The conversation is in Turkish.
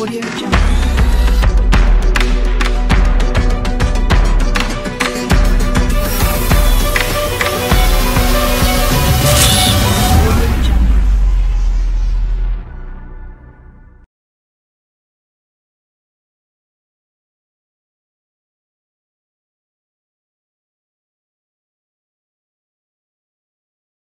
Audio Jungle.